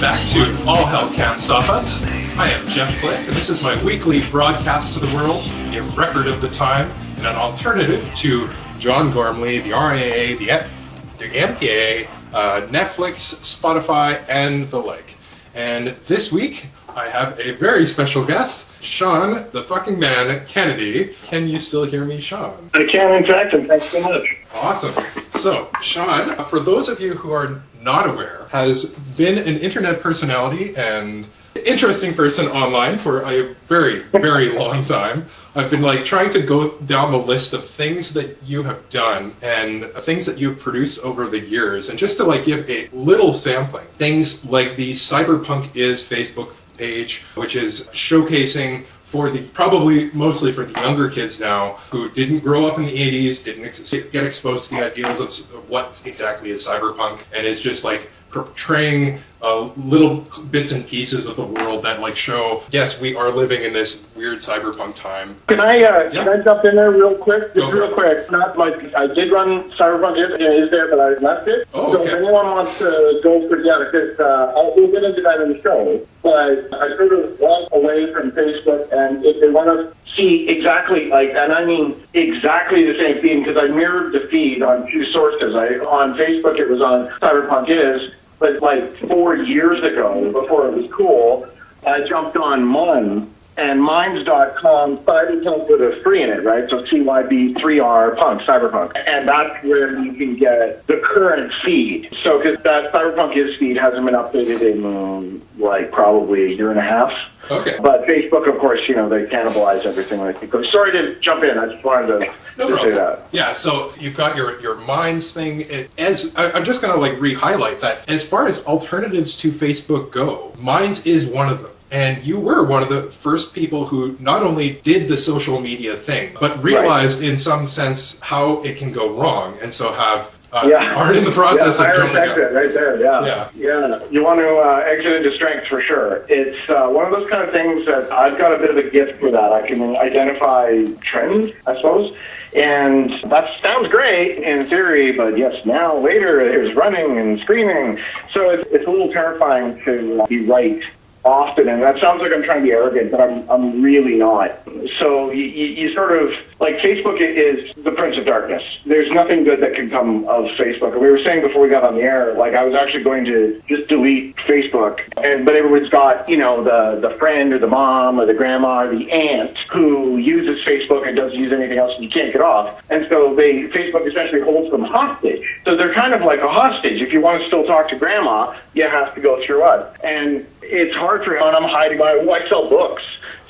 welcome back to All Hell Can't Stop Us. I am Jeff Cliff, and this is my weekly broadcast to the world, a record of the time, and an alternative to John Gormley, the RIAA, the, F- the MPAA, uh, Netflix, Spotify, and the like. And this week, I have a very special guest, Sean, the fucking man, Kennedy. Can you still hear me, Sean? I can, in fact, and thanks so much. Awesome. So, Sean, for those of you who are not aware, has been an internet personality and interesting person online for a very, very long time. I've been like trying to go down the list of things that you have done and things that you've produced over the years, and just to like give a little sampling, things like the Cyberpunk is Facebook page, which is showcasing for the probably mostly for the younger kids now who didn't grow up in the 80s, didn't ex- get exposed to the ideals of, of what exactly is cyberpunk, and is just like portraying uh, little bits and pieces of the world that like show yes we are living in this weird cyberpunk time. Can I uh, Yeah. can I jump in there real quick? Just real it. quick. Not like I did run Cyberpunk is, is there, but I left it. Oh, so okay. if anyone wants to go for yeah, because uh, I'll we'll get into that in the show. But I sort of walked away from Facebook, and if they want to see exactly like, and I mean exactly the same feed, because I mirrored the feed on two sources. I on Facebook it was on Cyberpunk is, but like four years ago, before it was cool, I jumped on Mun and Minds.com, Cyberpunk with a three in it, right? So CYB3R Punk, Cyberpunk. And that's where you can get the current feed. So, because that Cyberpunk is feed hasn't been updated in um, like probably a year and a half. Okay. But Facebook, of course, you know, they cannibalize everything like. Sorry to jump in. I just wanted to, No to say that. Yeah, so you've got your your minds thing. It, as I, I'm just gonna like re-highlight that as far as alternatives to Facebook go, Minds is one of them. And you were one of the first people who not only did the social media thing, but realized in some sense how it can go wrong, and so have uh, Yeah. are in the process yeah, of fire jumping exit up. right there. Yeah. Yeah. Yeah. You want to uh, exit into strength for sure. It's uh, one of those kind of things that I've got a bit of a gift for that. I can identify trends, I suppose. And that sounds great in theory, but yes, now later there's running and screaming. So it's, it's a little terrifying to be right often, and that sounds like I'm trying to be arrogant, but I'm I'm really not. So you, you, sort of like Facebook is the prince of darkness. There's nothing good that can come of Facebook. And We were saying before we got on the air, like I was actually going to just delete Facebook, and but everyone's got you know the the friend or the mom or the grandma or the aunt who uses Facebook and doesn't use anything else, and you can't get off. And so they Facebook essentially holds them hostage. So they're kind of like a hostage. If you want to still talk to grandma, you have to go through us. And it's hard for and I'm hiding my oh, I sell books.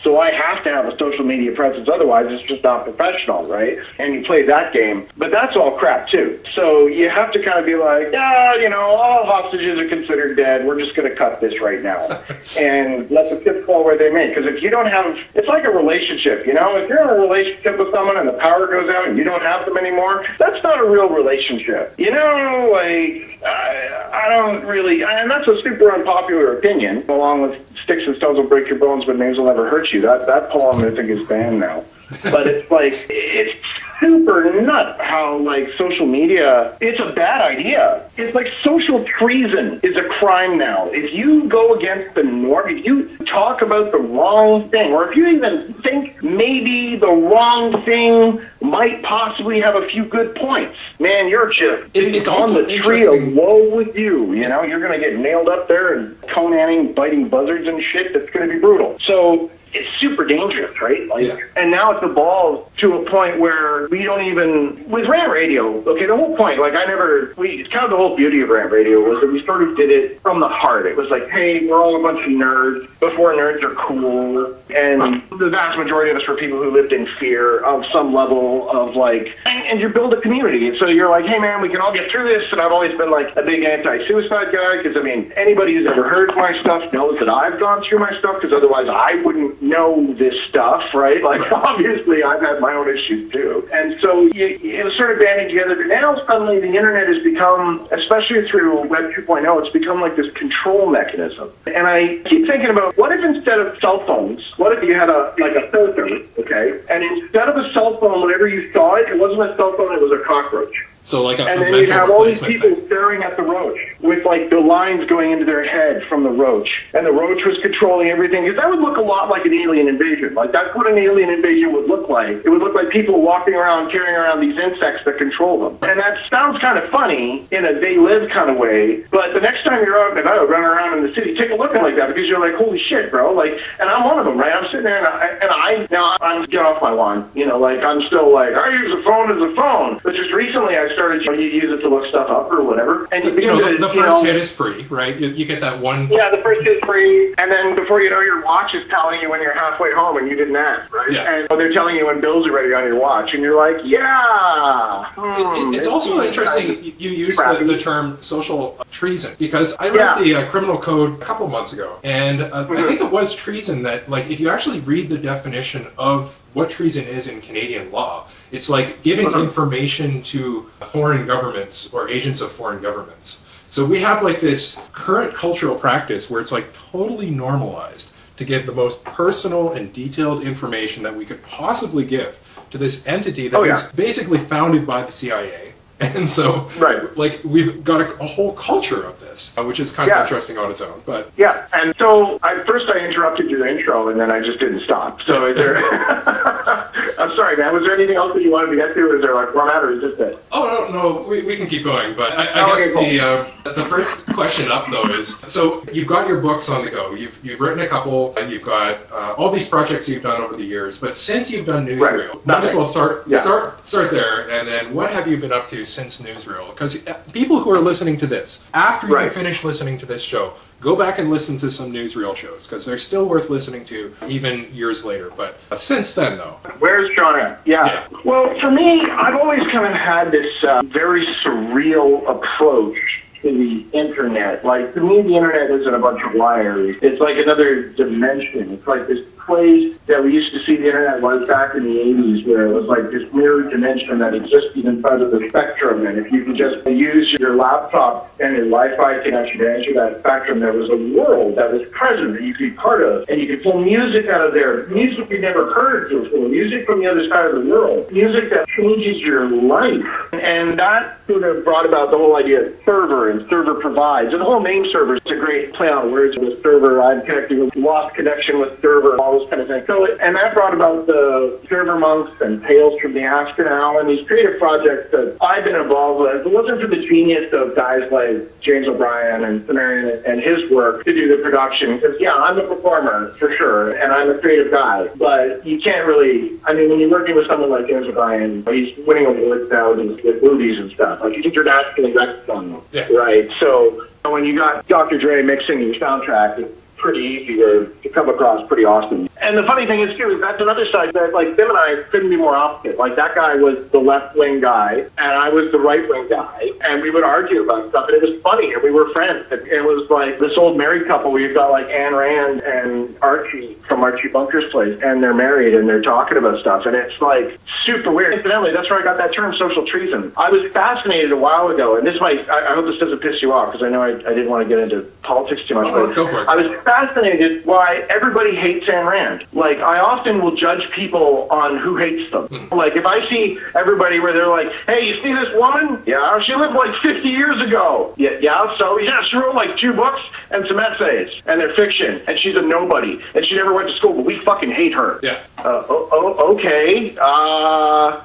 So I have to have a social media presence, otherwise it's just not professional, right? And you play that game. But that's all crap too. So you have to kind of be like, yeah, you know, all hostages are considered dead. We're just going to cut this right now. and let the chips fall where they may. Because if you don't have, it's like a relationship, you know? If you're in a relationship with someone and the power goes out and you don't have them anymore, that's not a real relationship. You know, like, I, I don't really, and that's a super unpopular opinion, along with sticks and stones will break your bones, but names will never hurt you. That that poem I think is banned now. But it's like it's super nut how like social media it's a bad idea. It's like social treason is a crime now. If you go against the norm, if you talk about the wrong thing, or if you even think maybe the wrong thing might possibly have a few good points, man, you're just It- it's on the tree of woe with you. You know, you're going to get nailed up there and Conaning, biting buzzards and shit. That's going to be brutal. So it's super dangerous, right? Like, Yeah. and now it's evolved to a point where we don't even with rant radio. Okay, the whole point, like I never, we it's kind of the whole beauty of rant radio was that we sort of did it from the heart. It was like, hey, we're all a bunch of nerds. Before nerds are cool, and the vast majority of us were people who lived in fear of some level of like, and, and you build a community. And so you're like, hey man, we can all get through this. And I've always been like a big anti-suicide guy because I mean, anybody who's ever heard my stuff knows that I've gone through my stuff because otherwise I wouldn't know this stuff, right? Like obviously I've had my own issues too. And so you, it was sort of banding together. But now suddenly the internet has become, especially through Web 2.0, it's become like this control mechanism. And I keep thinking about what if instead of cell phones, what if you had a like a filter, okay? And instead of a cell phone, whenever you saw it, it wasn't a cell phone, it was a cockroach. So like a, And then you'd have all these people thing. staring at the roach with like the lines going into their head from the roach. And the roach was controlling everything. Because that would look a lot like an alien invasion. Like that's what an alien invasion would look like. It would look like people walking around carrying around these insects that control them. And that sounds kind of funny in a they live kind of way. But the next time you're out and about running around in the city, take a look at it like that because you're like, holy shit, bro. Like, and I'm one of them, right? I'm sitting there and I, and I now I'm get off my lawn. You know, like I'm still like, I use a phone as a phone. But just recently I started, you use it to look stuff up or whatever. And you You know, to, the, the you first know, hit is free, right? You, you get that one. yeah, the first is free, and then before you know, your watch is telling you when you're halfway home, and you didn't ask, right? Yeah. And they're telling you when bills are ready on your watch, and you're like, yeah. hmm, It's this also interesting kind of you- you use the, the term social treason because I read Yeah. the uh, criminal code a couple months ago, and uh, I think it was treason that, like, if you actually read the definition of what treason is in Canadian law, it's like giving Uh-huh. information to foreign governments or agents of foreign governments. So we have like this current cultural practice where it's like totally normalized to give the most personal and detailed information that we could possibly give to this entity that Oh, was basically founded by the CIA. And so, Right. like, we've got a, a whole culture of this, uh, which is kind of interesting on its own. But Yeah, and so I, first I interrupted your intro, and then I just didn't stop. So is there? I'm sorry, man. Was there anything else that you wanted to get to? Is there like format, or is this it? Oh no, no, we, we can keep going. But I, I Oh, guess okay, the uh, the first question up though is so you've got your books on the go. You've you've written a couple, and you've got uh, all these projects you've done over the years. But since you've done Newsreel, Right. might as well start Yeah. start start there, and then what have you been up to since Newsreel? Because people who are listening to this after you Right. finish listening to this show. Go back and listen to some newsreel shows because they're still worth listening to even years later. But uh, since then, though, Where's John at? Yeah. Yeah. Well, for me, I've always kind of had this uh, very surreal approach to the internet. Like, to me, the internet isn't a bunch of wires. It's like another dimension. It's like this place that we used to see the internet was back in the 80s where it was like this mirror dimension that existed inside of the spectrum. And if you could just use your laptop and your Wi-Fi connection to enter that spectrum, there was a world that was present that you could be part of. And you could pull music out of there, music you never heard before, music from the other side of the world, music that changes your life. And that sort of brought about the whole idea of server and server provides. And the whole name server is a great play on words with server. I'm connecting with lost connection with server, all those kind of things. So, and that brought about the server monks and Tales from the Afternow and these creative projects that I've been involved with. It wasn't for the genius of guys like James O'Brien and Samarian and his work to do the production, because yeah, I'm a performer for sure, and I'm a creative guy, but you can't really, I mean, when you're working with someone like James O'Brien, he's winning awards now with, with movies and stuff. Like, he's internationally recognized, Yeah. right? So when you got Dr. Dre mixing your soundtrack, it's pretty easy to, to come across pretty awesome. And the funny thing is too, is that's another side that like Tim and I couldn't be more opposite. Like that guy was the left wing guy and I was the right wing guy and we would argue about stuff and it was funny and we were friends. It, it was like this old married couple where you've got like Ayn Rand and Archie from Archie Bunker's place and they're married and they're talking about stuff and it's like super weird. Incidentally, that's where I got that term social treason. I was fascinated a while ago and this might, I, I hope this doesn't piss you off because I know I, I didn't want to get into politics too much. Oh, but go for it. I was fascinated why everybody hates Ayn Rand. Understand. Like, I often will judge people on who hates them. Like, if I see everybody where they're like, hey, you see this woman? Yeah, she lived like 50 years ago. Yeah, yeah, so, yeah, she wrote like two books and some essays, and they're fiction, and she's a nobody, and she never went to school, but we fucking hate her. Yeah. Uh, oh, oh, okay. Uh,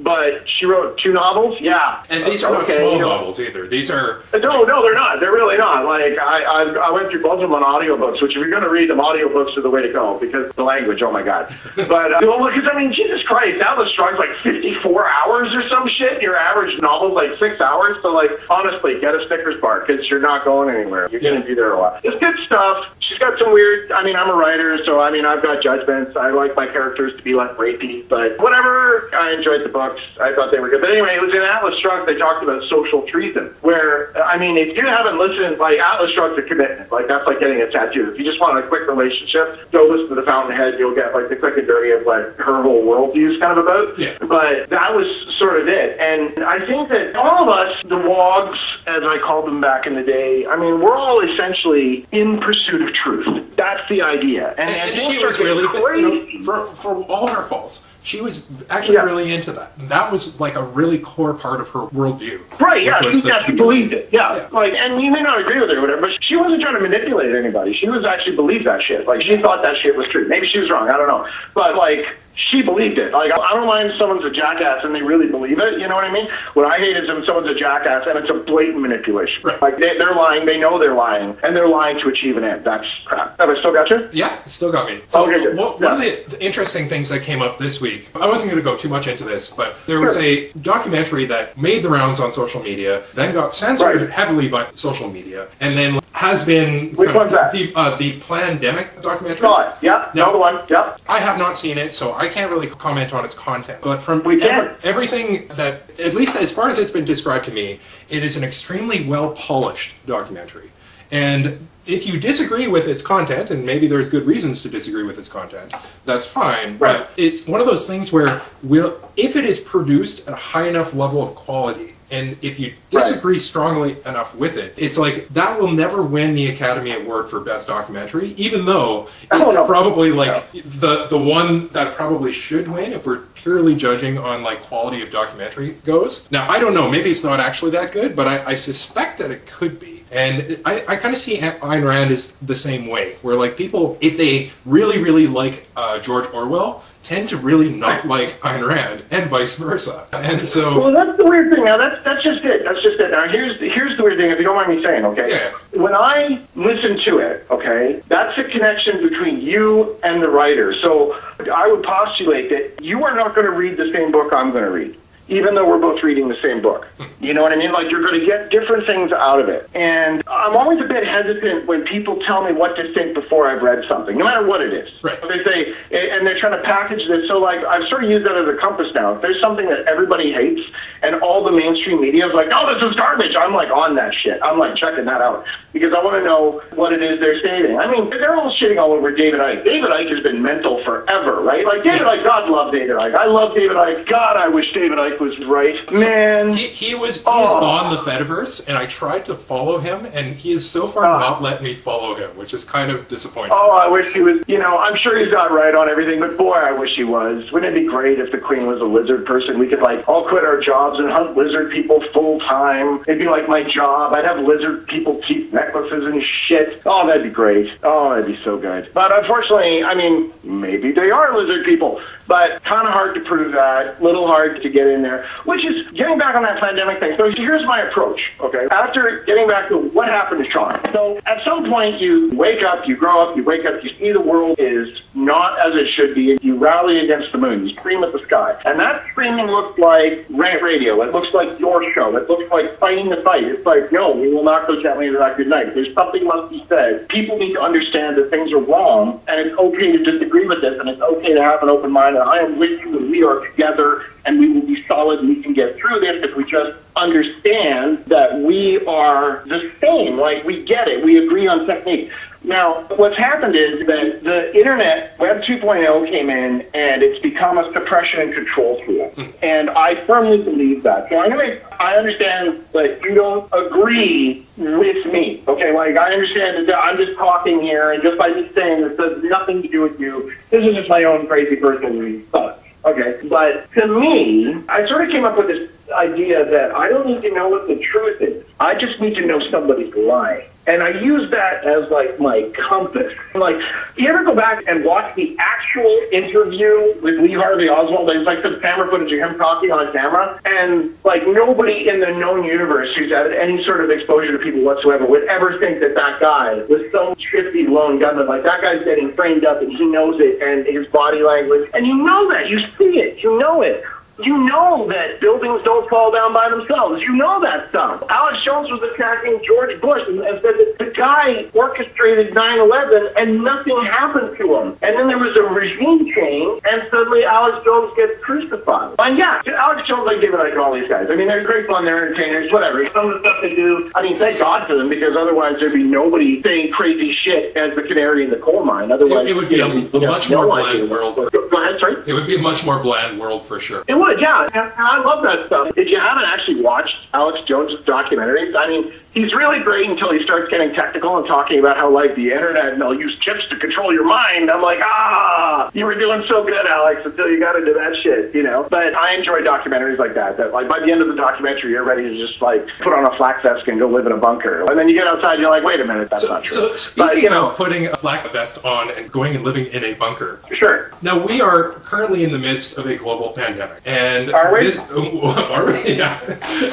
but she wrote two novels? Yeah. And these are not Okay, small you know. novels either. These are No, no, they're not. They're really not. Like I, I, I went through both of them on audiobooks, which if you're going to read them, audiobooks are the way to go because the language. Oh my god! But uh, well, because I mean, Jesus Christ, now the Shrugged's like 54 hours or some shit. Your average novel's like six hours. So like, honestly, get a Snickers bar because you're not going anywhere. You're going to be there a while. It's good stuff. She's got some weird. I mean, I'm a writer, so I mean, I've got judgments. I like my characters to be like rapey, but whatever. I enjoyed the books. I thought they were good. But anyway, it was in Atlas Shrugged. They talked about social treason, where I mean, if you haven't listened, like Atlas Shrugged's a commitment. Like that's like getting a tattoo. If you just want a quick relationship, go listen to the Fountainhead. You'll get like the quick and dirty of what her whole worldview is kind of about. Yeah. But that was sort of it. And I think that all of us, the wogs, as I called them back in the day, I mean, we're all essentially in pursuit of truth. That's the idea. And, and, and she was really crazy. for for all her faults. She was actually Yeah. really into that. And that was like a really core part of her worldview. Right, yeah, she actually believed it. Yeah. Yeah. Like, and you may not agree with her or whatever, but she wasn't trying to manipulate anybody. She was actually believed that shit. Like, she thought that shit was true. Maybe she was wrong, I don't know. But, like, she believed it. Like, I don't mind if someone's a jackass and they really believe it, you know what I mean? What I hate is when someone's a jackass and it's a blatant manipulation. Right. Like, they, they're lying, they know they're lying, and they're lying to achieve an end. That's crap. Have I still got you? Yeah, still got me. So Okay, good. one one of the interesting things that came up this week, I wasn't going to go too much into this, but there was Sure. a documentary that made the rounds on social media, then got censored Right. heavily by social media, and then has been Which one's that? the uh, the Plandemic documentary. God, yeah, No. another one, yeah. I have not seen it, so I can't really comment on its content. But from ev- everything that, at least as far as it's been described to me, it is an extremely well polished documentary. And if you disagree with its content, and maybe there's good reasons to disagree with its content, that's fine. Right. But it's one of those things where, will, if it is produced at a high enough level of quality, and if you Right. disagree strongly enough with it, it's like that will never win the Academy Award for Best Documentary, even though Oh, it's no. probably like the the one that probably should win if we're purely judging on like quality of documentary goes. Now I don't know, maybe it's not actually that good, but I, I suspect that it could be. And I, I kind of see Ayn Rand as the same way, where like people, if they really, really like uh, George Orwell, tend to really not like Ayn Rand, and vice versa. And so, Well, that's the weird thing. Now, that's that's just it. That's just it. Now, here's here's the weird thing. If you don't mind me saying, okay? Yeah. When I listen to it, okay, that's a connection between you and the writer. So I would postulate that you are not going to read the same book I'm going to read. Even though we're both reading the same book. You know what I mean? Like, you're going to get different things out of it. And I'm always a bit hesitant when people tell me what to think before I've read something, no matter what it is. Right. They say, and they're trying to package this. So, like, I've sort of used that as a compass now. If there's something that everybody hates, and all the mainstream media is like, oh, this is garbage, I'm like on that shit. I'm like checking that out because I want to know what it is they're stating. I mean, they're all shitting all over David Icke. David Icke has been mental forever, right? Like, David Icke, God love David Icke. I love David Icke. God, I wish David Icke was right. Man. he, he was he's Oh. on the Fediverse, and I tried to follow him, and he has so far Oh. not let me follow him, which is kind of disappointing. Oh, I wish he was. You know, I'm sure he's not right on everything, but boy, I wish he was. Wouldn't it be great if the queen was a lizard person? We could like all quit our jobs and hunt lizard people full time. It'd be like my job. I'd have lizard people teeth necklaces and shit. Oh, that'd be great. Oh, that'd be so good. But unfortunately, I mean, maybe they are lizard people, but kind of hard to prove that. Little hard to get in there. Which is getting back on that pandemic thing. So here's my approach. Okay, after getting back to what happened to Sean. So at some point, you wake up, you grow up, you wake up, you see the world is not as it should be, you rally against the moon. You scream at the sky, and that screaming looks like rant radio. It looks like your show. It looks like fighting the fight. It's like, no, we will not go gently into that good night. There's something must be said. People need to understand that things are wrong, and it's okay to disagree with this, and it's okay to have an open mind. And I am with you, and we are together, and we will be solid, and we can get through this if we just understand that we are the same. Like we get it. We agree on technique. Now, what's happened is that the internet, Web 2.0 came in and it's become a suppression and control tool. Hmm. And I firmly believe that. So I'm I understand that you don't agree with me. Okay, like I understand that I'm just talking here and just by me saying this has nothing to do with you. This is just my own crazy personal thoughts. Okay, but to me, I sort of came up with this idea that I don't need to know what the truth is. I just need to know somebody's lying. And I use that as like my compass. Like, you ever go back and watch the actual interview with Lee Harvey Oswald? There's like the camera footage of him talking on camera. And like nobody in the known universe who's had any sort of exposure to people whatsoever would ever think that that guy was some shifty lone gunman. Like that guy's getting framed up and he knows it and his body language. And you know that. You see it. You know it. You know that buildings don't fall down by themselves. You know that stuff. Alex Jones was attacking George Bush and, said that the guy orchestrated 9-11 and nothing happened to him. And then there was a regime change and suddenly Alex Jones gets crucified. And yeah, Alex Jones, I give it like all these guys. I mean, they're great fun, they're entertainers, whatever. Some of the stuff they do, I mean, thank God for them because otherwise there'd be nobody saying crazy shit as the canary in the coal mine. Otherwise, It- it would be you a- know, a know, much no more idea bland world. Go ahead, sorry. It would be a much more bland world for sure. It would, yeah. And, and I love that stuff. If you haven't actually watched Alex Jones' documentaries, I mean, he's really great until he starts getting technical and talking about how, like, the internet and they'll use chips to control your mind. I'm like, ah, you were doing so good, Alex, until you got into that shit, you know? But I enjoy documentaries like that, that, like, by the end of the documentary, you're ready to just, like, put on a flak vest and go live in a bunker. And then you get outside and you're like, wait a minute, that's So, not true. so but, speaking you know, of putting a flak vest on and going and living in a bunker, sure. now we are currently in the midst of a global pandemic, and Are we? this are we? Yeah,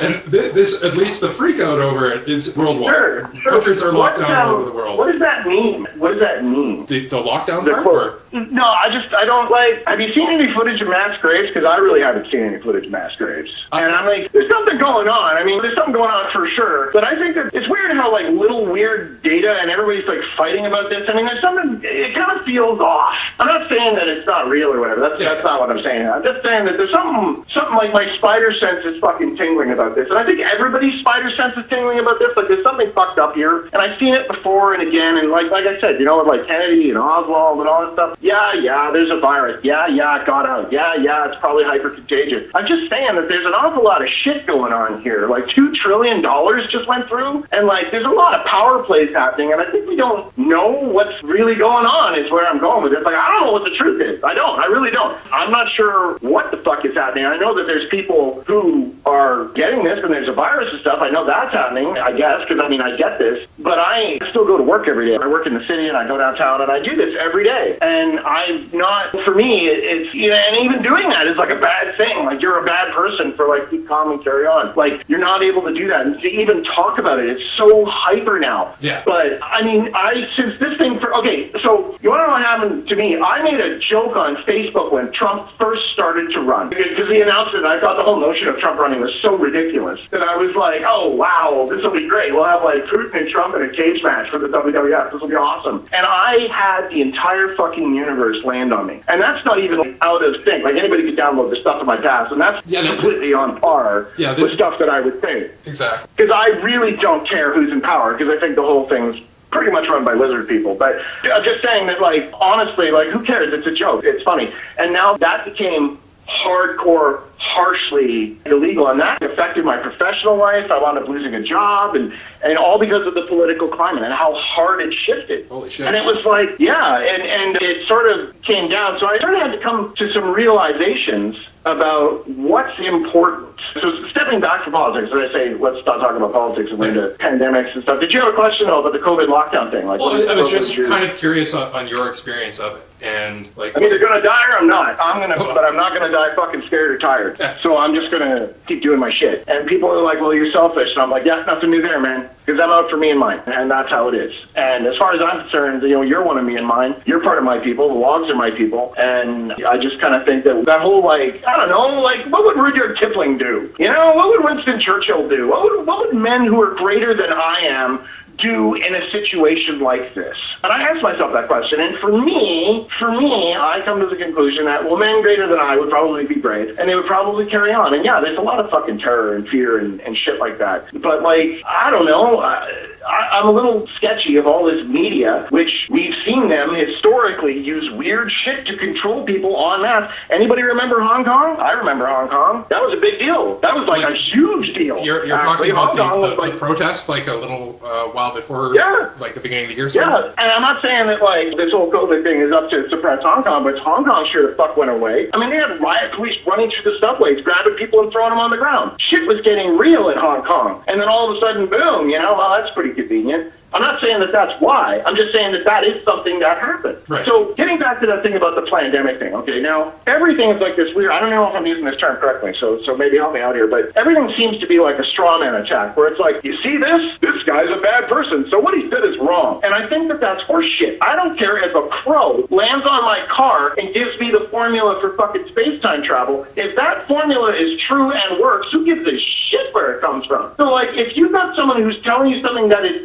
and thi- this at least the freak out over it is worldwide. Sure, sure. Countries are locked What, down all over the world. What does that mean? What does that mean? the, the lockdown The part? or- No, I just I don't like. Have you seen any footage of mass graves? Because I really haven't seen any footage of mass graves. And I'm like, there's something going on. I mean, there's something going on for sure. But I think that it's weird how like little weird data and everybody's like fighting about this. I mean, there's something. It kind of feels off. I'm not saying that it's not real or whatever. That's Yeah. that's not what I'm saying. I'm just saying that there's something something like my spider sense is fucking tingling about this. And I think everybody's spider sense is tingling about this. Like there's something fucked up here. And I've seen it before and again. And like like I said, you know, with like Kennedy and Oswald and all that stuff. Yeah, yeah, there's a virus. Yeah, yeah, it got out. Yeah, yeah, it's probably hyper contagious. I'm just saying that there's an awful lot of shit going on here. Like two trillion dollars just went through, and like there's a lot of power plays happening. And I think we don't know what's really going on. Is where I'm going with this. Like I don't know what the truth is. I don't. I really don't. I'm not sure what the fuck is happening. I know that there's people who are getting this, and there's a virus and stuff. I know that's happening. I guess because I mean I get this, but I still go to work every day. I work in the city, and I go downtown, and I do this every day. And I'm not. For me, it's you know, and even doing that is like a bad thing. Like you're a bad person for like keep calm and carry on. Like you're not able to do that, and to even talk about it, it's so hyper now. Yeah. But I mean, I since this thing for okay, so you want to know what happened to me? I made a joke on Facebook when Trump first started to run because he announced it. And I thought the whole notion of Trump running was so ridiculous that I was like, oh wow, this will be great. We'll have like Putin and Trump in a cage match for the WWF. This will be awesome. And I had the entire fucking universe land on me, and that's not even out of sync. Like anybody could download the stuff in my past, and that's Yeah, that- completely on par Yeah, that- with stuff that I would think Exactly. because I really don't care who's in power because I think the whole thing's pretty much run by lizard people. But I'm just saying that, like, honestly, like, who cares? It's a joke. It's funny. And now that became hardcore, harshly illegal, and that affected my professional life. I wound up losing a job, and and all because of the political climate and how hard it shifted. Holy shit. And it was like, yeah, and and it sort of came down. So I sort of had to come to some realizations about what's important. So stepping back from politics, and I say, let's stop talking about politics and we're into pandemics and stuff. Did you have a question though about the COVID lockdown thing? Like, Well, I was just your- kind of curious on, on your experience of it, and like, I'm either gonna die or I'm not. I'm gonna, but I'm not gonna die fucking scared or tired. So I'm just gonna keep doing my shit. And people are like, "Well, you're selfish," and I'm like, "Yeah, nothing new there, man." Because I'm out for me and mine, and that's how it is. And as far as I'm concerned, you know, you're one of me and mine. You're part of my people. The wogs are my people, and I just kind of think that that whole like, I don't know, like, what would Rudyard Kipling do? You know, what would Winston Churchill do? What would what would men who are greater than I am do in a situation like this? And I asked myself that question. And for me, for me, I come to the conclusion that, well, men greater than I would probably be brave and they would probably carry on. And yeah, there's a lot of fucking terror and fear and, and shit like that. But like, I don't know. I, I, I'm a little sketchy of all this media, which we've seen them historically use weird shit to control people en masse. Anybody remember Hong Kong? I remember Hong Kong. That was a big deal. That was like a huge deal. You're, you're talking about Hong the, the, like the protest like a little uh, while before, Yeah. like the beginning of the year. Yeah, and I'm not saying that like this whole COVID thing is up to suppress Hong Kong, but Hong Kong sure the fuck went away. I mean, they had riot police running through the subways, grabbing people and throwing them on the ground. Shit was getting real in Hong Kong, and then all of a sudden, boom! You know, well, that's pretty gizinya I'm not saying that that's why. I'm just saying that that is something that happened. Right. So getting back to that thing about the pandemic thing, okay, now everything is like this weird. I don't know if I'm using this term correctly, so so maybe help me out here. But everything seems to be like a straw man attack, where it's like, you see this? This guy's a bad person, so what he did is wrong. And I think that that's horseshit. I don't care if a crow lands on my car and gives me the formula for fucking space time travel. If that formula is true and works, who gives a shit where it comes from? So like, if you've got someone who's telling you something that is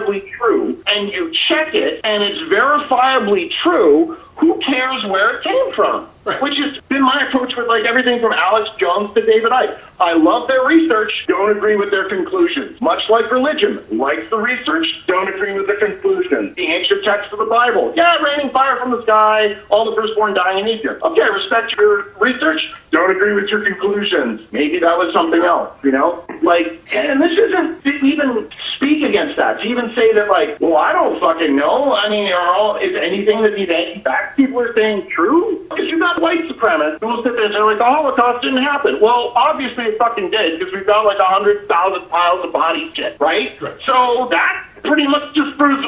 verifiably true and you check it and it's verifiably true, who cares where it came from? Right. Which has been my approach with like everything from Alex Jones to David Icke. I love their research, don't agree with their conclusions. Much like religion, like the research, don't agree with the conclusions. The ancient text of the Bible, yeah, raining fire from the sky, all the firstborn dying in Egypt. Okay, respect your research, don't agree with your conclusions. Maybe that was something else, you know? Like, and this isn't to even speak against that, to even say that like, well, I don't fucking know. I mean, are all, is anything that these anti-vax people are saying true? Because you got white supremacists who will sit there and say like, the Holocaust didn't happen. Well, obviously it fucking did because we've got like a hundred thousand piles of body shit, right? Right. So that pretty much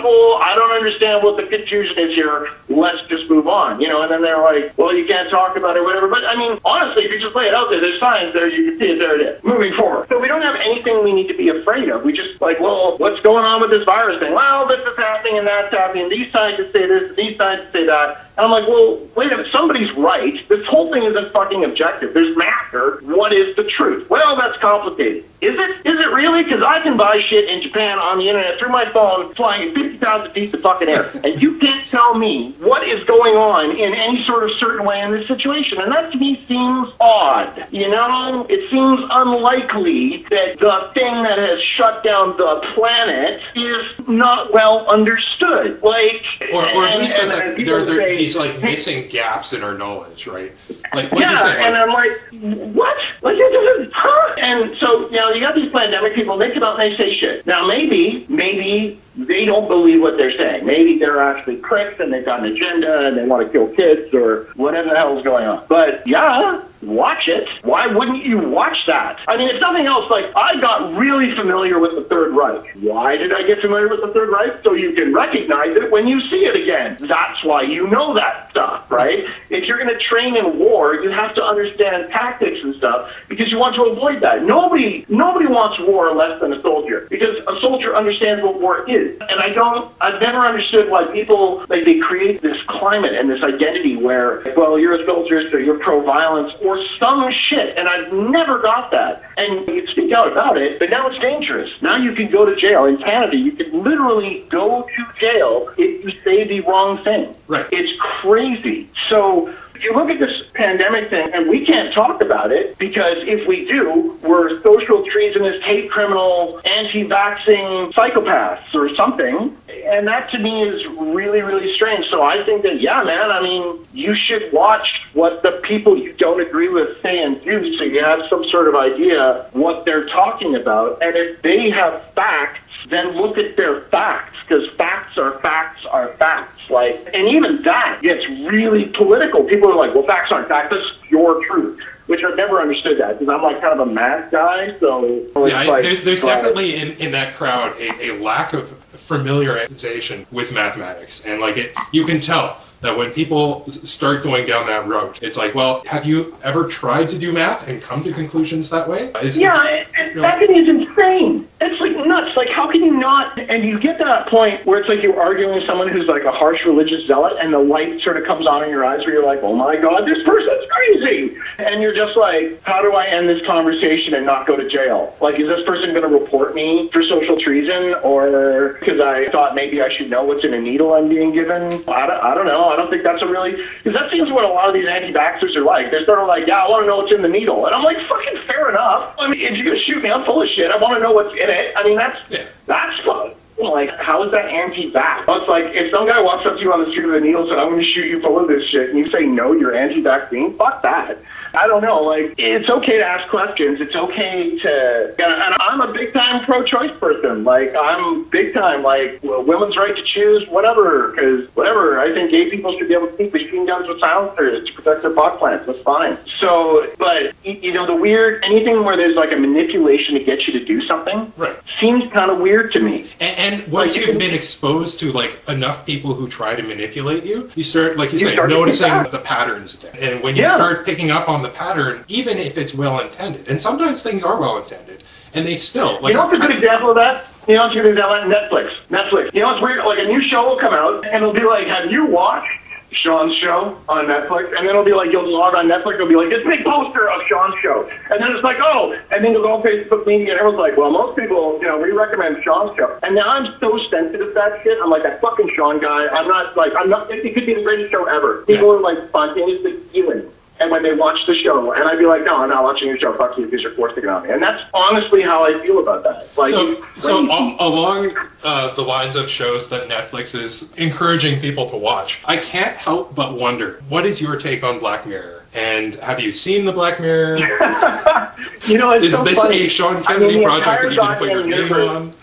well, I don't understand what the confusion is here. Let's just move on, you know. And then they're like, well, you can't talk about it, whatever. But I mean, honestly, if you just lay it out there, there's science there. You can see it. There it is. Moving forward. So we don't have anything we need to be afraid of. We just like, well, what's going on with this virus thing? Well, this is happening and that's happening. These scientists say this, these scientists say that. And I'm like, well, wait a minute. Somebody's right. This whole thing isn't fucking objective. There's math here. What is the truth? Well, that's complicated. Is it? Is it really? Because I can buy shit in Japan on the internet through my phone, flying at 50,000 feet to fucking air. And you can't tell me what is going on in any sort of certain way in this situation. And that to me seems odd. You know, it seems unlikely that the thing that has shut down the planet is not well understood. Like, Or, or at least and- that and there, people there say- these like missing gaps in our knowledge, right? Like, like yeah, said, and like, I'm like, what? Like, this is, huh? And so, you know, you got these pandemic people, they come out and they say shit. Now, maybe, maybe they don't believe what they're saying. Maybe they're actually pricks and they've got an agenda and they want to kill kids or whatever the hell is going on. But yeah, watch it. Why wouldn't you watch that? I mean, if nothing else, like, I got really familiar with the Third Reich. Why did I get familiar with the Third Reich? So you can recognize it when you see it again. That's why you know that stuff, right? If you're going to train in war, you have to understand tactics and stuff because you want to avoid that. Nobody, nobody wants war less than a soldier because a soldier understands what war is. And I don't, I've never understood why people, like, they create this climate and this identity where, well, you're a soldier, so you're pro-violence or some shit. And I've never got that. And you speak out about it, but now it's dangerous. Now you can go to jail. In Canada, you can literally go to jail if you say the wrong thing. Right. It's crazy. So you look at this pandemic thing, and we can't talk about it because if we do, we're social treasonous, hate criminal, anti-vaxxing psychopaths or something. And that to me is really, really strange. So I think that, yeah, man, I mean, you should watch what the people you don't agree with say and do so you have some sort of idea what they're talking about. And if they have facts, then look at their facts because facts are facts are facts. Like, and even that gets really political. People are like, "Well, facts aren't facts. That's your truth," which I've never understood that because I'm like kind of a math guy. So yeah, I- like, there, there's definitely in, in that crowd a, a lack of familiarization with mathematics, and like it, you can tell that when people start going down that road, it's like, well, have you ever tried to do math and come to conclusions that way? It's- Yeah, it's- and you know, that thing is insane. It's like nuts. Like, how can you not? And you get to that point where it's like you're arguing with someone who's like a harsh religious zealot, and the light sort of comes on in your eyes where you're like, oh my God, this person's crazy. And you're just like, how do I end this conversation and not go to jail? Like, is this person going to report me for social treason or because I thought maybe I should know what's in a needle I'm being given? I don't, I don't know. I don't think that's a really, because that seems what a lot of these anti vaxxers are like. They're sort of like, yeah, I want to know what's in the needle. And I'm like, fucking fair enough. I mean, if you're going to shoot me, I'm full of shit. I want to know what's in it. I mean, that's, Yeah. that's fun. Like, how is that anti-vax? It's like if some guy walks up to you on the street with a needle and said, "I'm going to shoot you full of this shit," and you say, "No, you're anti-vaccine." Fuck that. I don't know. Like, it's okay to ask questions. It's okay to, and I'm a big time pro-choice person. Like, I'm big time like women's right to choose whatever. Because whatever, I think gay people should be able to keep machine guns with silencers to protect their pot plants. That's fine. So, but you know, the weird anything where there's like a manipulation to get you to do something Right. seems kind of weird to me. And, and once Like, you've been exposed to like enough people who try to manipulate you, you start, like you, You noticing the patterns again. And when you Yeah. start picking up on the pattern, even if it's well intended, and sometimes things are well intended, and they still like You know what's a good example of that? You know what's a good example of that? Netflix. Netflix. You know what's weird? Like a new show will come out and it'll be like, have you watched Sean's show on Netflix? And then it'll be like, you'll log on Netflix, it'll be like, this big poster of Sean's show. And then it's like, oh, and then you'll go on Facebook media and everyone's like, well, most people, you know, we recommend Sean's show. And now I'm so sensitive to that shit. I'm like, that fucking Sean guy. I'm not like, I'm not, it could be the greatest show ever. People are like spontaneously feeling and when they watch the show, and I'd be like, no, I'm not watching your show. Fuck you, because you're forcing it on me. And that's honestly how I feel about that. Like, So, so al- along uh, the lines of shows that Netflix is encouraging people to watch, I can't help but wonder what is your take on Black Mirror? And have you seen the Black Mirror? you know, it's Is so this funny. a Sean I mean, Kennedy project that you can put your name on?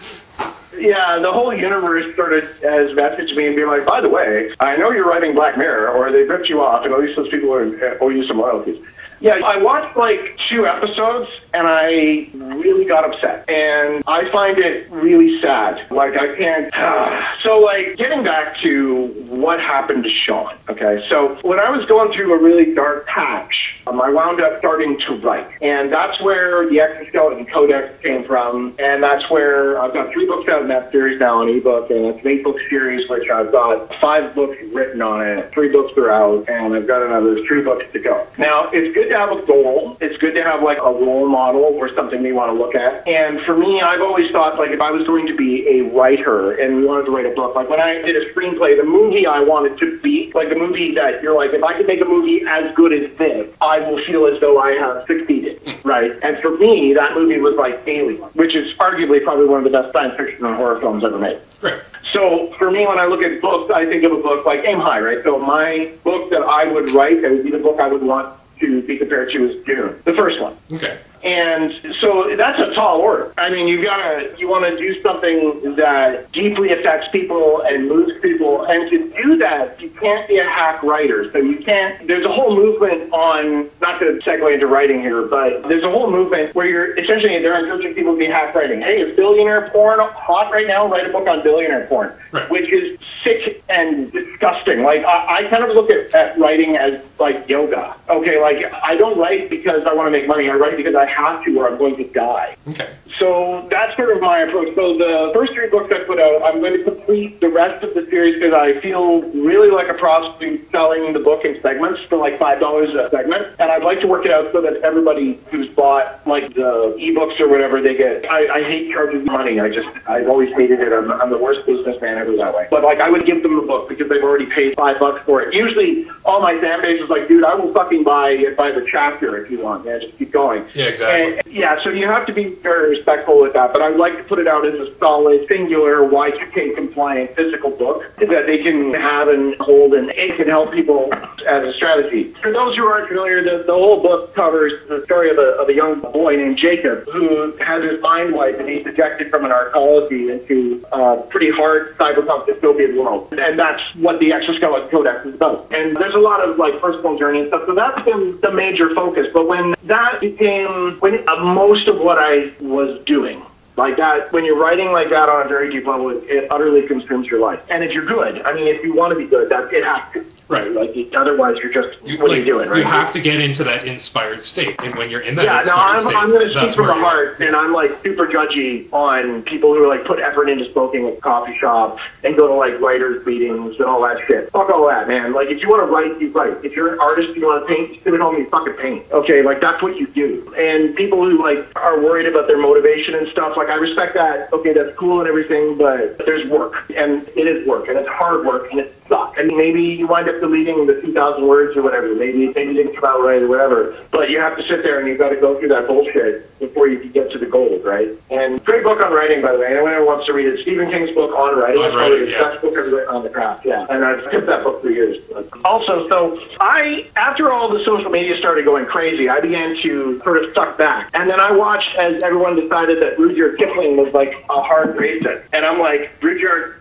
Yeah, the whole universe sort of has messaged me and be like, by the way, I know you're writing Black Mirror, or they ripped you off, and at least those people owe you some royalties. Yeah, I watched like two episodes and I really got upset. And I find it really sad. Like, I can't. so, like, getting back to what happened to Sean, okay? So, when I was going through a really dark patch, um, I wound up starting to write. And that's where the Exoskeleton Codex came from. And that's where I've got three books out in that series now, an ebook, and it's an eight book series, which I've got five books written on it. Three books are out, and I've got another three books to go. Now, it's good to have a goal. It's good to have like a role model or something they want to look at. And for me, I've always thought like if I was going to be a writer and we wanted to write a book, like when I did a screenplay, the movie I wanted to be, like the movie that you're like, if I could make a movie as good as this, I will feel as though I have succeeded, right? And for me, that movie was like Alien, which is arguably probably one of the best science fiction and horror films ever made. Right. So for me, when I look at books, I think of a book like Aim High, right? So my book that I would write, that would be the book I would want to be compared to is Dune, the first one. Okay. And so that's a tall order. I mean, you gotta, you want to do something that deeply affects people and moves people. And to do that, you can't be a hack writer. So you can't, there's a whole movement on, not to segue into writing here, but there's a whole movement where you're essentially, they're encouraging people to be hack writing. Hey, is billionaire porn hot right now? Write a book on billionaire porn, Right. which is sick and disgusting. Like, I, I kind of look at, at writing as like yoga. Okay, like, I don't write because I want to make money. I write because I have to or I'm going to die. Okay. So that's sort of my approach. So the first three books I put out, I'm going to complete the rest of the series because I feel really like a prostitute selling the book in segments for like five dollars a segment, and I'd like to work it out so that everybody who's bought like the ebooks or whatever they get. I, I hate charging money. I just I've always hated it. I'm, I'm the worst businessman ever that way. But like I would give them the book because they've already paid five bucks for it. Usually all my fan base is like, dude, I will fucking buy buy the chapter if you want. Man, just keep going. Yeah, exactly. And, yeah, so you have to be very respectful with that, but I'd like to put it out as a solid, singular, Y2K compliant physical book that they can have and hold, and it can help people as a strategy. For those who aren't familiar, the, the whole book covers the story of a, of a young boy named Jacob who has his mind wiped and he's ejected from an arcology into a pretty hard cyberpunk dystopian world. And that's what the Exoskeleton Codex is about. And there's a lot of like personal journey and stuff, so that's been the major focus. But when that became, when uh, most of what I was doing, like that, when you're writing like that on a very deep level, it, it utterly consumes your life. And if you're good, I mean, if you want to be good, that it has to. Right. Like otherwise, you're just You, what are you doing? Right. You have to get into that inspired state, and when you're in that Yeah, no, I'm, state, I'm going to speak from the heart, and I'm like super judgy on people who like put effort into smoking at coffee shop and go to like writers' meetings and all that shit. Fuck all that, man. Like, if you want to write, you write. If you're an artist, you want to paint, you sit at home and you fucking paint. Okay, like that's what you do. And people who like are worried about their motivation and stuff, like I respect that. Okay, that's cool and everything, but there's work, and it is work, and it's hard work, and it's suck. And maybe you wind up deleting the 2,000 words or whatever. Maybe maybe it didn't come out right or whatever. But you have to sit there and you've got to go through that bullshit before you can get to the gold, right? And great book on writing, by the way. Anyone who wants to read it, Stephen King's book on writing. That's probably the best book ever written on the craft. Yeah, and I've kept that book for years. Also, so I, after all the social media started going crazy, I began to sort of suck back. And then I watched as everyone decided that Rudyard Kipling was like a hard racist. And I'm like, Rudyard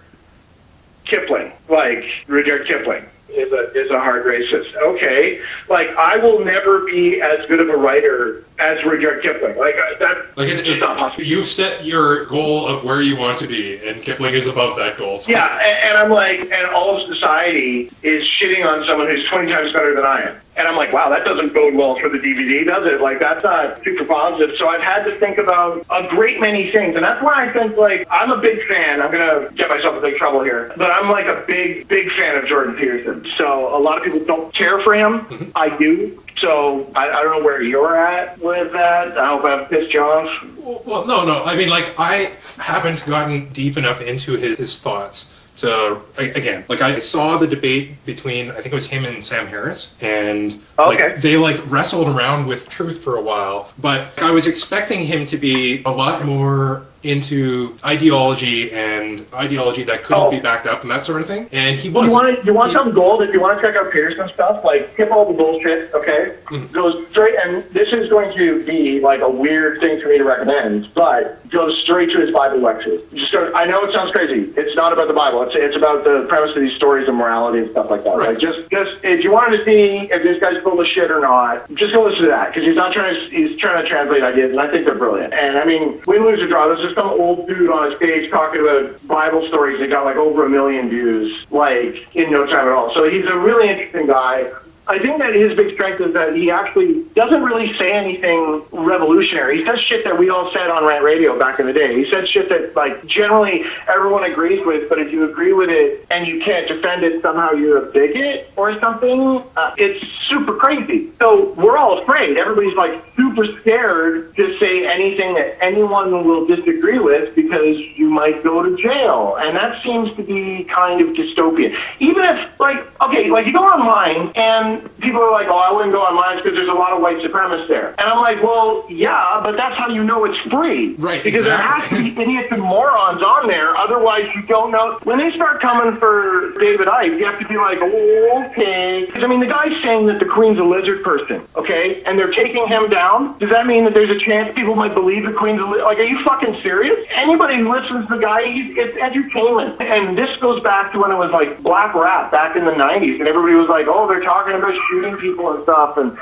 Kipling, like Rudyard Kipling is a is a hard racist. Okay, like I will never be as good of a writer as Rudyard Kipling. Like uh, that, Like it's it, just not possible. you've set your goal of where you want to be, and Kipling is above that goal. So- Yeah, and, and I'm like, and all of society is shitting on someone who's 20 times better than I am. And I'm like, wow, that doesn't bode well for the DVD, does it? Like, that's not super positive. So I've had to think about a great many things. And that's why I think, like, I'm a big fan. I'm going to get myself in big trouble here. But I'm, like, a big, big fan of Jordan Peterson. So a lot of people don't care for him. Mm-hmm. I do. So I, I don't know where you're at with that. I hope I've pissed you off. Well, no, no. I mean, like, I haven't gotten deep enough into his, his thoughts a- again, like, I saw the debate between, I think it was him and Sam Harris, and Okay. like, they, like, wrestled around with truth for a while, but I was expecting him to be a lot more into ideology and ideology that couldn't Oh. be backed up and that sort of thing, and he You wasn't. want you want He- some gold? If you want to check out Peterson stuff, like skip all the bullshit, okay? Mm-hmm. Goes straight, and this is going to be like a weird thing for me to recommend, but goes straight to his Bible lectures. Just go, I know it sounds crazy. It's not about the Bible. It's it's about the premise of these stories of morality and stuff like that. Right. Like just just if you wanted to see if this guy's full of shit or not, just go listen to that because he's not trying to he's trying to translate ideas, and I think they're brilliant. And I mean, win, lose, or draw. There's some old dude on a stage talking about Bible stories that got like over a million views, like in no time at all. So he's a really interesting guy. I think that his big strength is that he actually doesn't really say anything revolutionary. He says shit that we all said on Rant Radio back in the day. He said shit that like generally everyone agrees with, but if you agree with it and you can't defend it, somehow you're a bigot or something. Uh, it's super crazy. So we're all afraid. Everybody's like super scared to say anything that anyone will disagree with because you might go to jail, and that seems to be kind of dystopian. Even if like okay, like you go online and people are like, oh, I wouldn't go online because there's a lot of white supremacists there, and I'm like, well, yeah, but that's how you know it's free, Right, Because there has to be idiots and morons on there. Otherwise, you don't know. When they start coming for David Icke, you have to be like, oh, okay. Because I mean, the guy's saying that the Queen's a lizard person, okay, and they're taking him down. Does that mean that there's a chance people might believe the Queen's a lizard? Like, are you fucking serious? Anybody who listens to the guy, he's, it's entertainment. And this goes back to when it was like black rap back in the '90s, and everybody was like, oh, they're talking about shooting people and stuff, and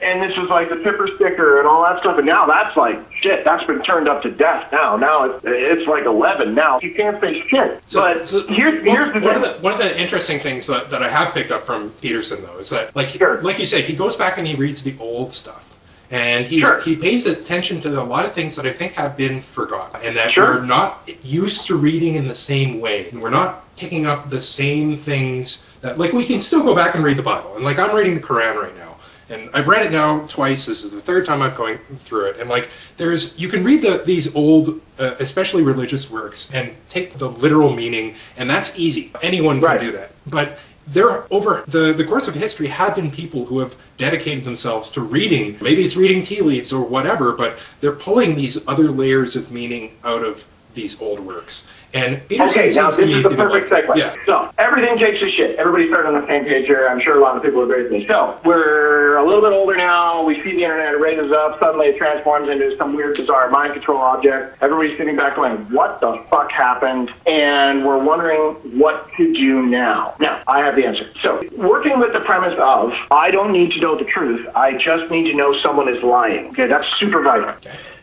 and this was like the tipper sticker and all that stuff. And now that's like shit. That's been turned up to death. Now, now it's it's like eleven. Now you can't say shit. but so here's one, here's the one of the one of the interesting things that, that I have picked up from Peterson though is that like Sure. like you say he goes back and he reads the old stuff and he's Sure. he pays attention to a lot of things that I think have been forgotten and that Sure. we're not used to reading in the same way and we're not picking up the same things that like we can still go back and read the Bible and like I'm reading the Quran right now and I've read it now twice. This is the third time I'm going through it, and like there's you can read the, these old, uh, especially religious works, and take the literal meaning, and that's easy. Anyone can Right. do that. But there, over the the course of history, have been people who have dedicated themselves to reading. Maybe it's reading tea leaves or whatever, but they're pulling these other layers of meaning out of these old works. And Peterson Okay, now this is the perfect like- segue. Yeah. So everything takes a shit. Everybody started on the same page here. I'm sure a lot of people agree with me. So we're a little bit older now. We see the internet, it raises up. Suddenly it transforms into some weird, bizarre mind control object. Everybody's sitting back going, what the fuck happened? And we're wondering what to do now. Now, I have the answer. So working with the premise of, I don't need to know the truth. I just need to know someone is lying. Okay, that's super vital.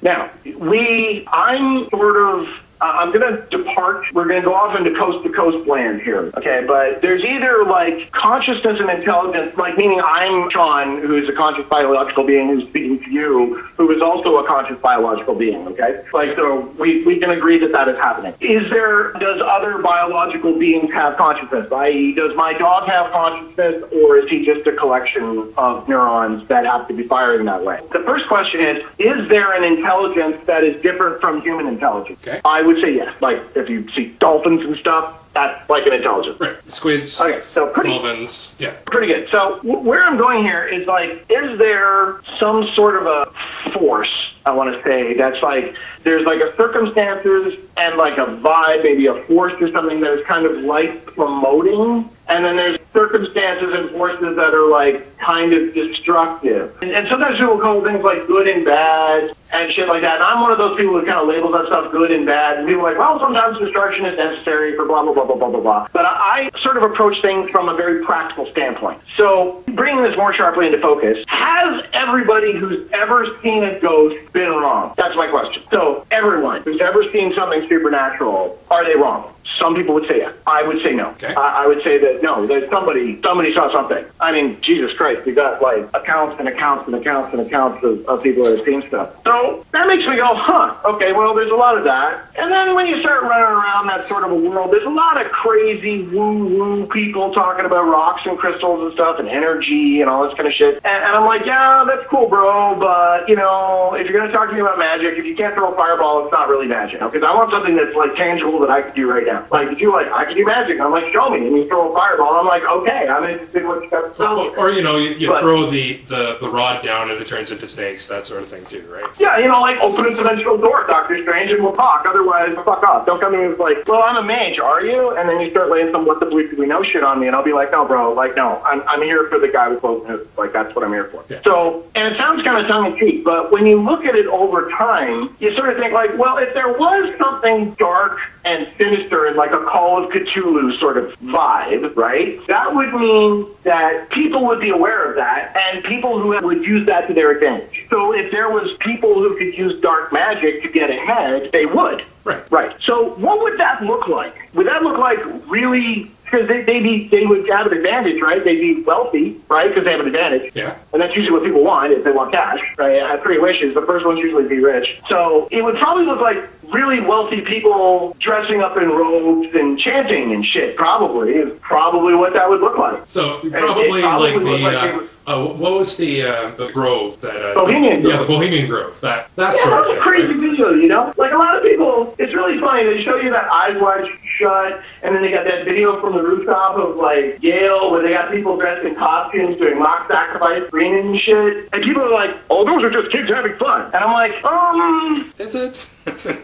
Now, we, I'm sort of uh, I'm going to depart. We're going to go off into coast to coast land here. Okay. But there's either like consciousness and intelligence, like meaning I'm Sean, who is a conscious biological being who's speaking to you, who is also a conscious biological being. Okay. Like, so we, we can agree that that is happening. Is there, does other biological beings have consciousness? I.e., does my dog have consciousness or is he just a collection of neurons that have to be firing that way? The first question is, is there an intelligence that is different from human intelligence? Okay. I would say yes. Like if you see dolphins and stuff, That's like an intelligence. Right. Squids, Okay, so pretty- dolphins. Yeah. Pretty good. So w- where I'm going here is like, is there some sort of a force? I want to say that's like there's like a circumstances and like a vibe, maybe a force or something that is kind of like promoting, and then there's circumstances and forces that are like kind of destructive. And, and sometimes people call things like good and bad and shit like that. And I'm one of those people who kind of labels that stuff good and bad. And people are like, well, sometimes destruction is necessary for blah blah blah blah blah blah blah. But I, I sort of approach things from a very practical standpoint. So bringing this more sharply into focus, has everybody who's ever seen a ghost been wrong? That's my question. So everyone who's ever seen something supernatural, are they wrong? Some people would say yes. I would say no. Okay. I, I would say that no. There's somebody. Somebody saw something. I mean, Jesus Christ, we got like accounts and accounts and accounts and accounts of, of people that have seen stuff. So that makes me go, huh? Okay, well, there's a lot of that. And then when you start running around that sort of a world, there's a lot of crazy woo-woo people talking about rocks and crystals and stuff and energy and all this kind of shit. And, and I'm like, yeah, that's cool, bro. But you know, if you're gonna talk to me about magic, if you can't throw a fireball, it's not really magic. Because I want something that's like tangible that I can do right now. Like if you like, I can do magic. I'm like, show me. And you throw a fireball. I'm like, okay, I'm interested in what you got to tell. Or, you know, you, you But- throw the, the, the rod down and it turns into snakes, that sort of thing too, right? Yeah, you know, like open a dimensional door, Doctor Strange, and we'll talk. Otherwise, fuck off. Don't come to me with like, well, I'm a mage, are you? And then you start laying some what the bleep do we know shit on me, and I'll be like, no, bro, like, no, I'm, I'm here for the guy with closed nose. Like, that's what I'm here for. Yeah. So, and it sounds kind of tongue in cheek, but when you look at it over time, you sort of think like, well, if there was something dark and sinister and like a Call of Cthulhu sort of vibe, right? That would mean that people would be aware of that and people who would use that to their advantage. So if there was people who could use dark magic to get ahead, they would. Right. Right. So what would that look like? Would that look like really because they they be they would have an advantage, right? They'd be wealthy, right? Because they have an advantage. Yeah. And that's usually what people want if they want cash, right? I have three wishes. The first one's usually be rich. So it would probably look like really wealthy people dressing up in robes and chanting and shit. Probably is probably what that would look like. So probably, probably like the like uh, uh, what was the uh, the grove that uh, Bohemian yeah Grove. the Bohemian Grove that that Yeah, sort of that's a thing. crazy right? video, you know? Like a lot of people, it's really funny. They show you that eyes wide shut, and then they got that video from the rooftop of like Yale where they got people dressed in costumes doing mock sacrifice, screaming and shit. And people are like, oh, those are just kids having fun. And I'm like, um, Is it?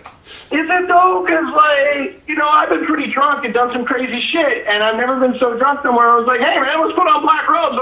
is it though? Because, like, you know, I've been pretty drunk and done some crazy shit, and I've never been so drunk somewhere. I was like, hey, man, let's put on black robes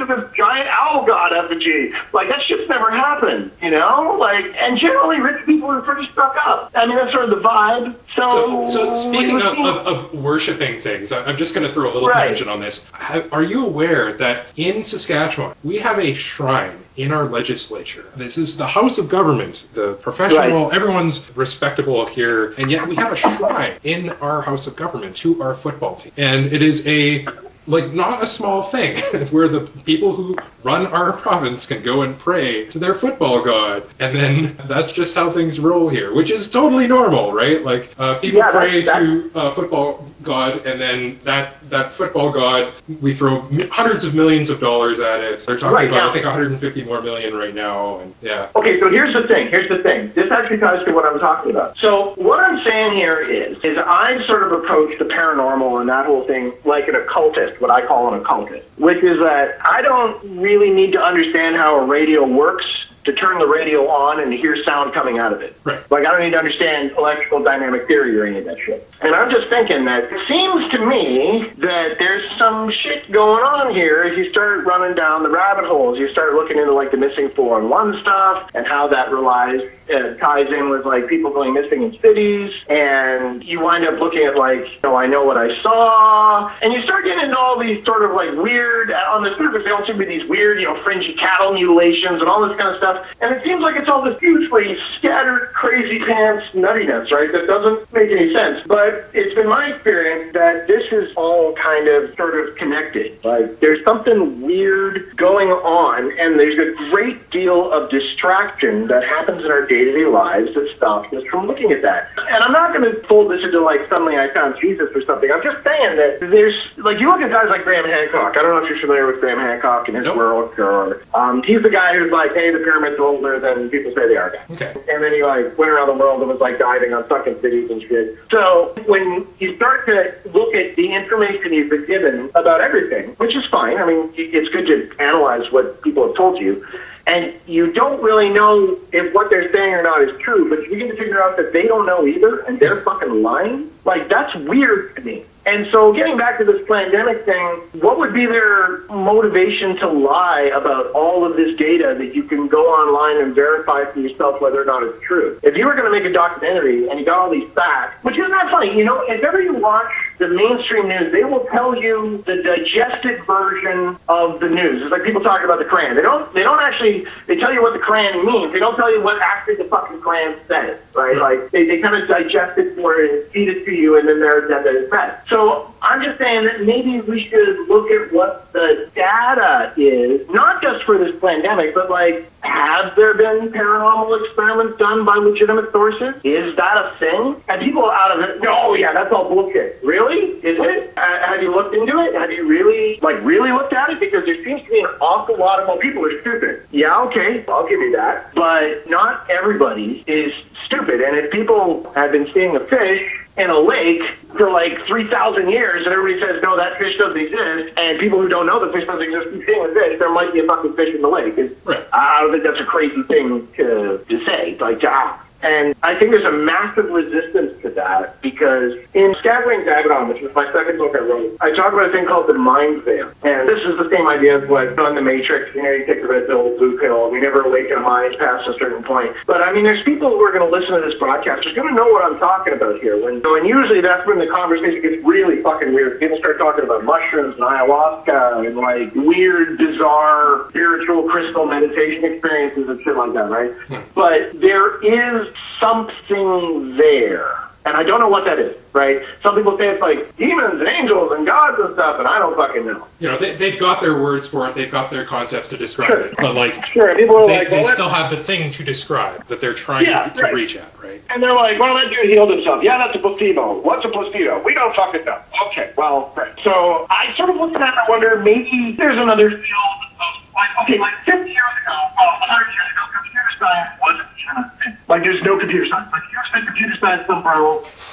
and to this giant owl god effigy. Like, that shit's never happened, you know? Like, and generally, rich people are pretty stuck up. I mean, that's sort of the vibe. So, So, so speaking of, of, of worshiping things, I'm just going to throw a little Right. tangent on this. Are you aware that in Saskatchewan we have a shrine in our legislature? This is the House of Government, the professional. Right. Everyone's respectable here, and yet we have a shrine in our House of Government to our football team, and it is a like not a small thing where the people who run our province can go and pray to their football god. And then that's just how things roll here which is totally normal right? Like uh, people Yeah, that's- pray that's- to uh, football god and then that that football god we throw hundreds of millions of dollars at it they're talking Right, about now- i think 150 more million right now and yeah Okay, so here's the thing. Here's the thing. This actually ties to what I'm talking about. So what I'm saying here is, is I sort of approach the paranormal and that whole thing like an occultist, what I call an occultist, which is that I don't really need to understand how a radio works to turn the radio on and to hear sound coming out of it. Right. Like I don't need to understand electrical dynamic theory or any of that shit. And I'm just thinking that it seems to me that there's some shit going on here as you start running down the rabbit holes. You start looking into like the missing 411 stuff and how that relies uh, ties in with like people going missing in cities, and you wind up looking at like, you know, I know what I saw, and you start getting into all these sort of like weird. On the surface, they all seem to be these weird, you know, fringy cattle mutilations and all this kind of stuff, and it seems like it's all this hugely scattered, crazy pants nuttiness, right? That doesn't make any sense. But it's been my experience that this is all kind of sort of connected. Like there's something weird going on, and there's a great deal of distraction that happens in our day-to-day lives that stops us from looking at that. And I'm not going to fold this into like suddenly I found Jesus or something. I'm just saying that there's like you look at guys like Graham Hancock. I don't know if you're familiar with Graham Hancock and his Nope. world, or um, he's the guy who's like, hey, the pyramids pyramids older than people say they are. Okay. And then he like went around the world and was like diving on fucking cities and shit. So when you start to look at the information you've been given about everything, which is fine. I mean, it's good to analyze what people have told you. And you don't really know if what they're saying or not is true, but you begin to figure out that they don't know either and they're fucking lying. Like, that's weird to me. And so, getting back to this pandemic thing, what would be their motivation to lie about all of this data that you can go online and verify for yourself whether or not it's true? If you were going to make a documentary and you got all these facts, which is not funny, you know, if ever you watch the mainstream news, they will tell you the digested version of the news. It's like people talking about the Quran. They don't. They don't actually. They tell you what the Quran means. They don't tell you what actually the fucking Quran says. Right? Like they, they kind of digest it for it and feed it to you, and then they're then they're fed. So I'm just saying that maybe we should look at what the data is, not just for this pandemic, but like, have there been paranormal experiments done by legitimate sources? Is that a thing? And people out of it, no, yeah, that's all bullshit. Really? Is it? Uh, have you looked into it? Have you really, like, really looked at it? Because there seems to be an awful lot of, well, people are stupid. Yeah, okay, I'll give you that. But not everybody is stupid. And if people have been seeing a fish in a lake for like 3,000 years and everybody says, no, that fish doesn't exist, and people who don't know the fish doesn't exist keep seeing the fish, there might be a fucking fish in the lake. Right. I don't think that's a crazy thing to, to say, like ask. And I think there's a massive resistance to that because in Scattering Dagadon, which was my second book I wrote, I talk about a thing called the mind veil. And this is the same idea as what on the Matrix, you know, you take the red pill, blue pill, we never awaken a mind past a certain point. But I mean, there's people who are going to listen to this broadcast who's going to know what I'm talking about here. When, and usually that's when the conversation gets really fucking weird. People start talking about mushrooms and ayahuasca and like weird, bizarre spiritual crystal meditation experiences and shit like that, right? Hmm. But there is something there. And I don't know what that is, right? Some people say it's like demons and angels and gods and stuff, and I don't fucking know. You know, they, they've got their words for it. They've got their concepts to describe it. But like, Sure, people are they, like, they well, let's- still have the thing to describe that they're trying Yeah, to, to right. reach at, right? And they're like, well, that dude healed himself. Yeah, that's a placebo. What's a placebo? We don't fucking know. Okay, well, right. So I sort of look at that and I wonder maybe there's another field like, okay, like 50 years ago, well, 100 years ago, computer science wasn't even a thing. Like, there's no computer science. Like, you said computer science somewhere,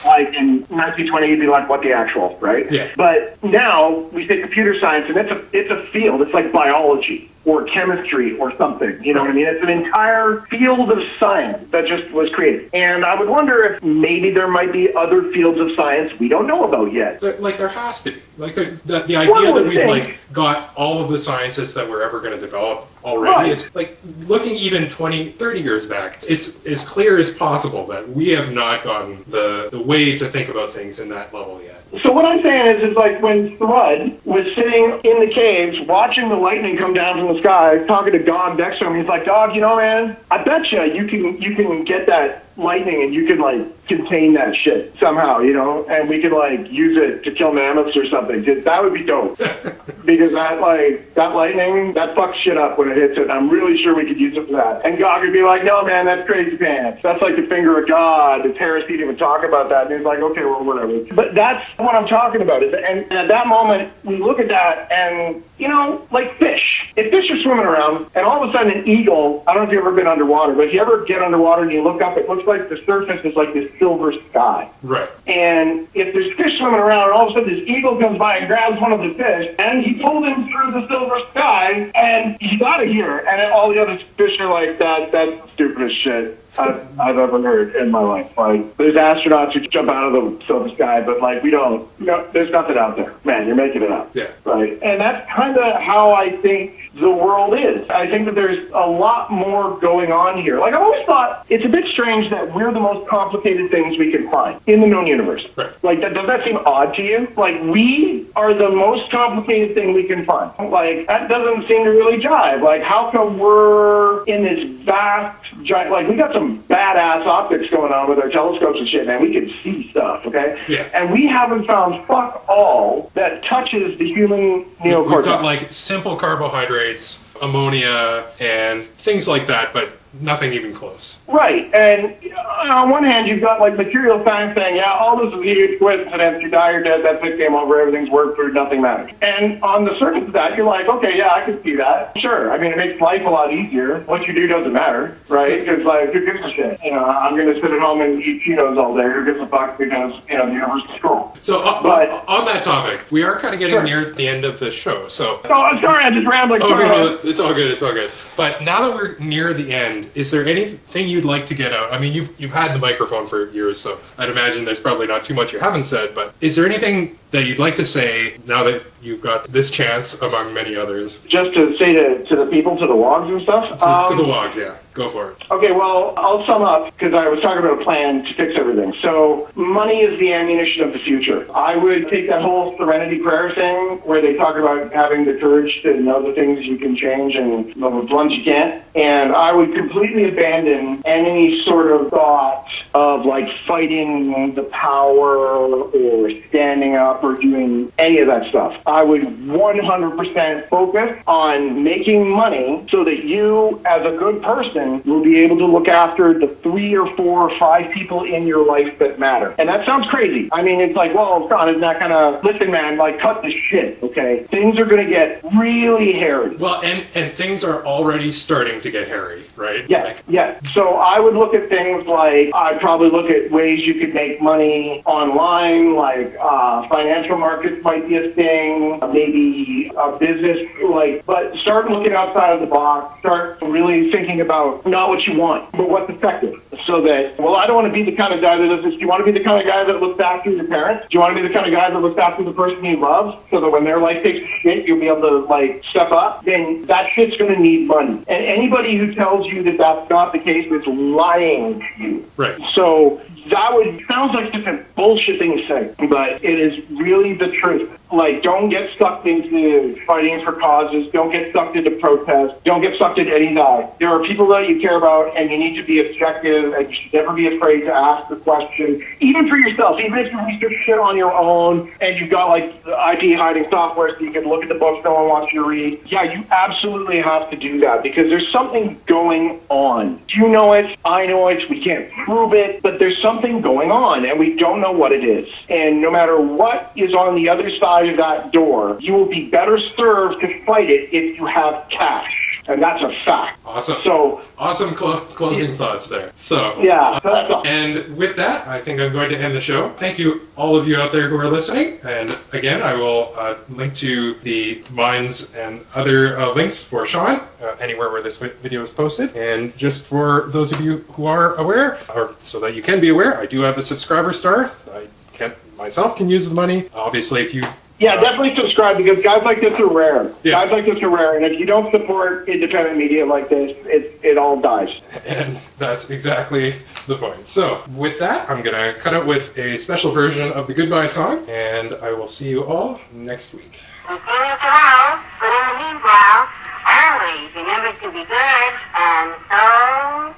like, in 1920, you'd be like, what the actual, right? Yeah. But now we say computer science, and it's a it's a field. It's like biology or chemistry or something. You know what I mean? It's an entire field of science that just was created. And I would wonder if maybe there might be other fields of science we don't know about yet. Like there has to be. Like the the, the idea that we've think. like got all of the sciences that we're ever going to develop already. Right. It's like looking even 20, 30 years back. It's as clear as possible that we have not gotten the the way to think about things in that level yet. So what I'm saying is, is like when Thrud was sitting in the caves watching the lightning come down from the sky, talking to God next to him. He's like, "Dog, you know, man, I bet you you can you can get that lightning and you can like contain that shit somehow, you know, and we could like use it to kill mammoths or something. That would be dope because that like that lightning that fucks shit up when it hits it. I'm really sure we could use it for that. And God would be like, "No, man, that's crazy pants. That's like the finger of God." It's heresy to even talk about that. And he's like, "Okay, well, whatever." But that's what I'm talking about. Is and at that moment we look at that and you know, like fish. If fish are swimming around and all of a sudden an eagle, I don't know if you've ever been underwater, but if you ever get underwater and you look up, it looks like the surface is like this silver sky. Right. And if there's fish swimming around, and all of a sudden this eagle comes by and grabs one of the fish, and he pulled him through the silver sky, and he's out of here. And all the other fish are like, that, that's the stupidest shit I've, I've ever heard in my life. Like, there's astronauts who jump out of the silver sky, but like, we don't, no, there's nothing out there. Man, you're making it up. Yeah. Right. And that's kind of how I think the world is. I think that there's a lot more going on here. Like, I've always thought it's a bit strange that we're the most complicated things we can find in the known universe. Right. Like, that, does that seem odd to you? Like, we are the most complicated thing we can find. Like, that doesn't seem to really jive. Like, how come we're in this vast, giant, like, we got some badass optics going on with our telescopes and shit, man. We can see stuff, okay? Yeah. And we haven't found fuck all that touches the human We've got like simple carbohydrates ammonia and things like that, but nothing even close. Right, and uh, on one hand, you've got like material science saying, yeah, all this is a huge coincidence. You die, you're dead. That's it. Game over. Everything's worked through. Nothing matters. And on the surface of that, you're like, okay, yeah, I can see that. Sure. I mean, it makes life a lot easier. What you do doesn't matter, right? Because like, who gives a shit? You know, I'm going to sit at home and eat Cheetos all day. Who gives a fuck? Because you know, the universe is cool. So, uh, But- on that topic, we are kind of getting Sure. near the end of the show. So, Oh, I'm sorry, I'm just rambling. Oh, no, no, it's all good. It's all good. But now that we're near the end, is there anything you'd like to get out? I mean, you've you've had the microphone for years, so I'd imagine there's probably not too much you haven't said. But is there anything that you'd like to say now that you've got this chance among many others Just to say to, to the people, to the wogs and stuff. to, to um, the wogs? Yeah, go for it. Okay, well, I'll sum up because I was talking about a plan to fix everything. So, money is the ammunition of the future. I would take that whole serenity prayer thing where they talk about having the courage to know the things you can change and the ones you can't. And I would completely abandon any sort of thought of like fighting the power or standing up or doing any of that stuff. I would 100% focus on making money so that you, as a good person, will be able to look after the three or four or five people in your life that matter. And that sounds crazy. I mean, it's like, well, John, isn't that kind of, listen, man, like, cut the shit, okay? Things are going to get really hairy. Well, and and things are already starting to get hairy, right? Yes, Like, yes. So I would look at things like I'd probably look at ways you could make money online, like uh, financial markets might be a thing, maybe a business, like. But start looking outside of the box. Start really thinking about not what you want, but what's effective. So that well, I don't want to be the kind of guy that does this. Do you want to be the kind of guy that looks after your parents? Do you want to be the kind of guy that looks after the person you love, so that when their life takes shit, you'll be able to like step up? Then that shit's going to need money. And anybody who tells you that that's not the case is lying to you. Right. So that would sounds like just a bullshit thing to say, but it is really the truth. Like, don't get sucked into fighting for causes. Don't get sucked into protests. Don't get sucked into any of that. There are people that you care about, and you need to be objective, and you should never be afraid to ask the question, even for yourself. Even if you research shit on your own, and you've got like IP hiding software, so you can look at the books no one wants you to read. Yeah, you absolutely have to do that because there's something going on. You know it. I know it. We can't prove it, but there's something going on, and we don't know what it is. And no matter what is on the other side of that door, you will be better served to fight it if you have cash. And that's a fact. Awesome. So, awesome clo- closing thoughts there. So yeah, all. And with that, I think I'm going to end the show. Thank you, all of you out there who are listening. And again, I will uh, link to the Minds and other uh, links for Sean uh, anywhere where this vi- video is posted. And just for those of you who are aware, or so that you can be aware, I do have a subscriber star. I can't myself can use the money. Obviously, if you Yeah, definitely subscribe because guys like this are rare. Yeah. Guys like this are rare, and if you don't support independent media like this, it it all dies. And that's exactly the point. So, with that, I'm going to cut out with a special version of the goodbye song, and I will see you all next week. Continue to house, but in the meanwhile, always remember to be good and so.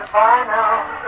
If I know the